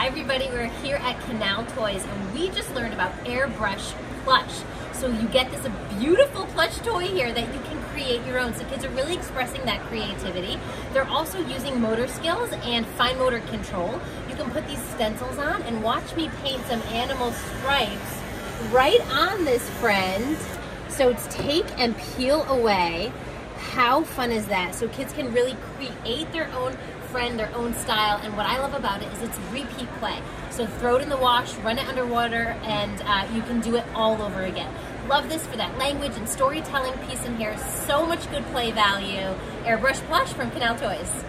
Hi everybody, we're here at Canal Toys and we just learned about airbrush plush. So you get this beautiful plush toy here that you can create your own. So kids are really expressing that creativity. They're also using motor skills and fine motor control. You can put these stencils on and watch me paint some animal stripes right on this friend. So it's take and peel away. How fun is that? So kids can really create their own friend, their own style, and what I love about it is it's repeat play. So throw it in the wash, run it underwater, and uh, you can do it all over again. Love this for that language and storytelling piece in here. So much good play value. Airbrush Plush from Canal Toys.